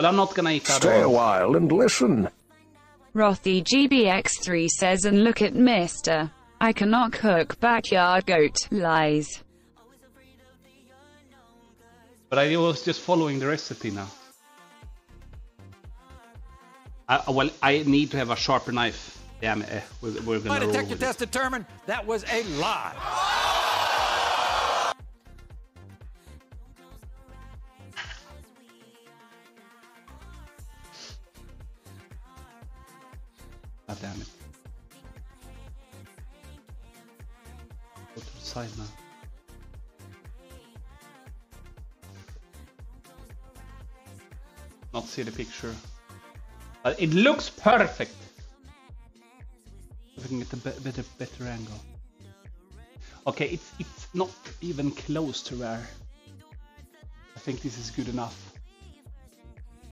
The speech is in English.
But I'm not gonna eat that Stay a while and listen. Rothy GBX3 says and look at Mr. I cannot cook backyard goat. Lies. But I was just following the recipe now. I, well, I need to have a sharper knife. Damn it, eh, we're, we're My gonna roll detective test determined that was a lie. God damn it. Go to the side now. Not see the picture. But it looks perfect! If I can get a be- better, better angle. Okay, it's, it's not even close to rare. I think this is good enough.